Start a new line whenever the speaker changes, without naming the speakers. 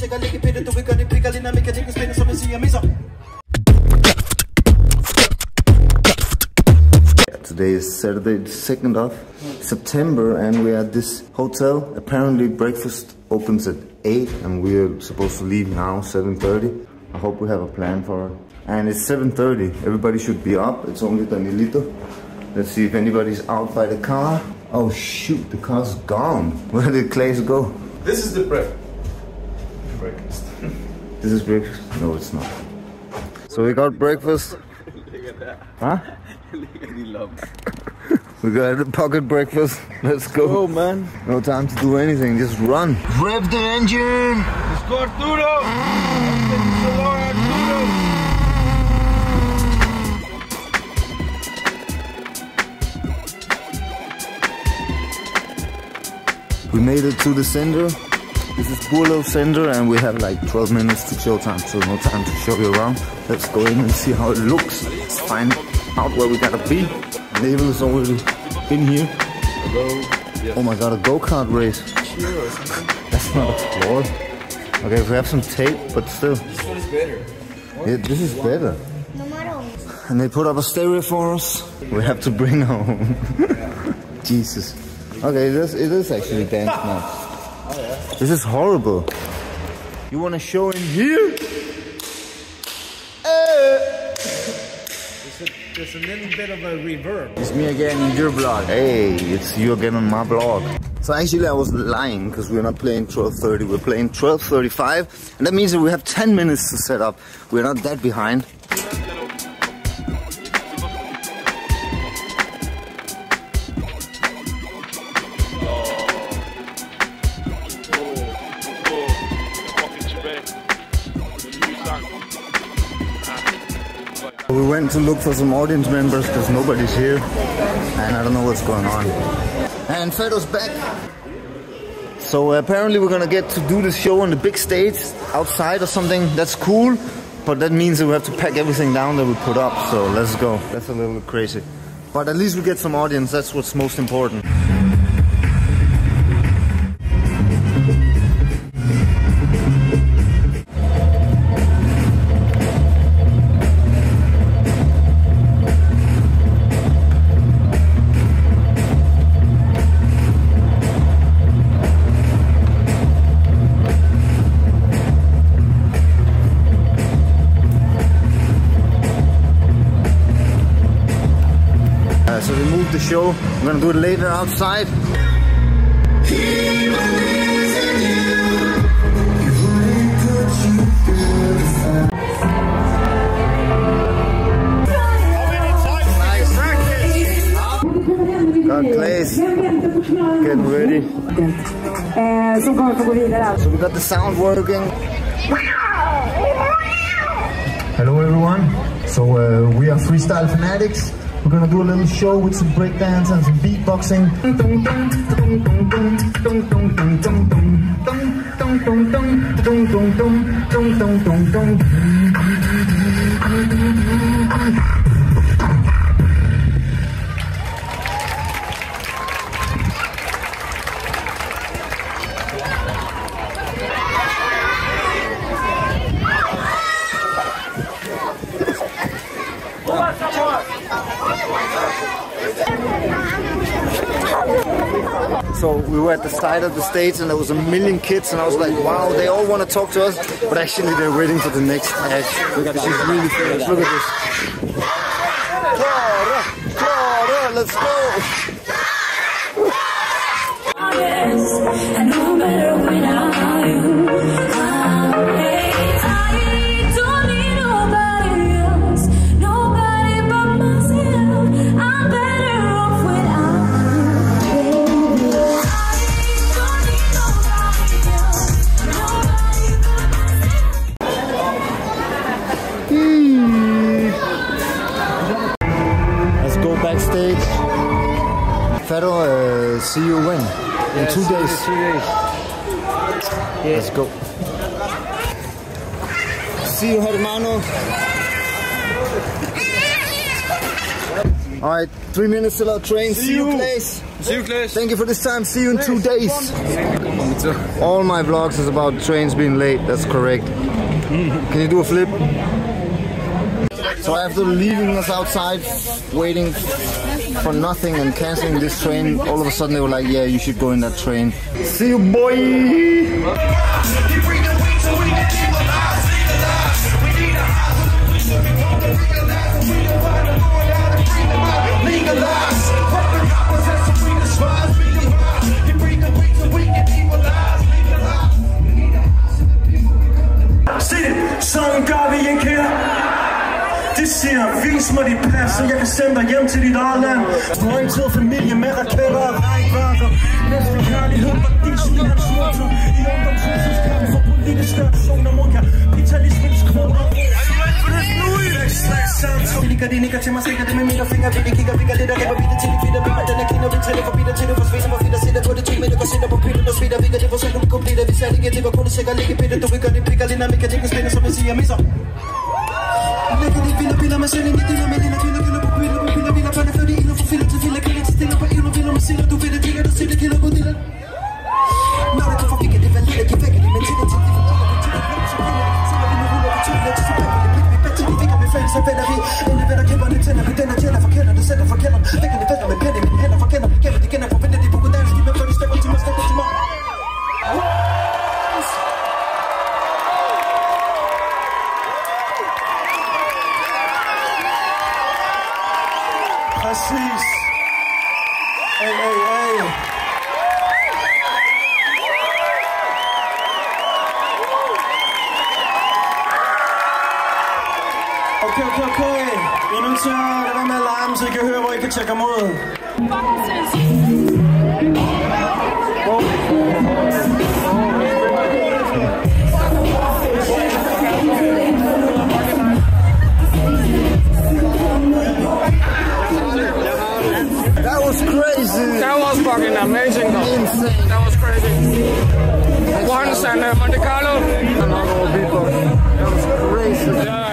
sikker ligge pitte Du vil gøre det pikker lige når mekanikken spænder som jeg siger misser
Today is Saturday, the 2nd of September, and we're at this hotel. Apparently, breakfast opens at 8, and we're supposed to leave now, 7.30. I hope we have a plan for it. And it's 7.30. Everybody should be up. It's only Danielito. Let's see if anybody's out by the car. Oh shoot, the car's gone. Where did Clays go?
This is the bread. Breakfast.
This is breakfast? No, it's not. So we got breakfast. Huh? we got a pocket breakfast. Let's go.
Oh man.
No time to do anything, just run. Rev the engine!
Let's go Arturo! Arturo!
We made it to the center. This is Burlo Center and we have like 12 minutes to show time, so no time to show you around. Let's go in and see how it looks. Let's find out where we gotta be. Navel is already in here.
Hello.
Oh my god, a go-kart race. That's not a floor. Okay, we have some tape, but still.
This one is better.
Yeah, this is better. And they put up a stereo for us. We have to bring home. Jesus. Okay, it is, it is actually dance now. This is horrible. You want to show in here? Eh.
There's a little bit of a reverb.
It's me again in your blog. Hey, it's you again on my blog. So actually I was lying because we're not playing 12.30, we're playing 12.35 and that means that we have 10 minutes to set up. We're not that behind. We went to look for some audience members because nobody's here and I don't know what's going on. And Fedo's back. So uh, apparently we're gonna get to do the show on the big stage outside or something. That's cool, but that means that we have to pack everything down that we put up. So let's go. That's a little crazy. But at least we get some audience. That's what's most important. The show. We're gonna do it later outside. Got Clays getting ready. So we got the sound working. Hello everyone. So uh, we are Freestyle Fanatics. We're gonna do a little show with some breakdance and some beatboxing. So we were at the side of the stage and there was a million kids and I was like, wow, they all want to talk to us, but actually they're waiting for the next act. Look at this. Look at this. Clara, Clara, let's go. Fero, uh, see you when? In two days.
Two days.
Let's go. See you, hermano. All right, three minutes till our train. See, you,
you.
Claes.
See you, place.
Thank you for this time. See you in two days. All my vlogs is about trains being late. That's correct. Can you do a flip? So after leaving us outside, waiting for nothing and canceling this train, all of a sudden they were like, "Yeah, you should go in that train." See you, boy.
Siger, vis mig dit pas, så jeg kan sende dig hjem til dit eget land. Orienteret familie med raketter og regnværker. Næste kærlighed var Disneylands motor. I ungdomshusets for politiske aktioner mod kapitalismens kvoter. Vi ligger de nikker til mig, stikker det med mine fingre Vi kigger, vi lidt og ripper vi til de fitter Vi den er kinder, vi tæller for bitter til det forsvinder Hvor fitter sætter på det to minutter, sætter på piller Og smitter, vi det for selv, vi kunne Vi sagde ikke, det var kun det ligge Du vil gøre det pikker, lidt mekanikken spænder Som jeg siger, misser De vilde Præcis Hey, hey, hey Okay, okay, okay. Vi er nødt til at lade være med at larme, så I kan høre, hvor I kan tjekke mod. ud. insane.
That was crazy.
Once and uh, Monte Carlo.
And all people.
That was crazy. Yeah.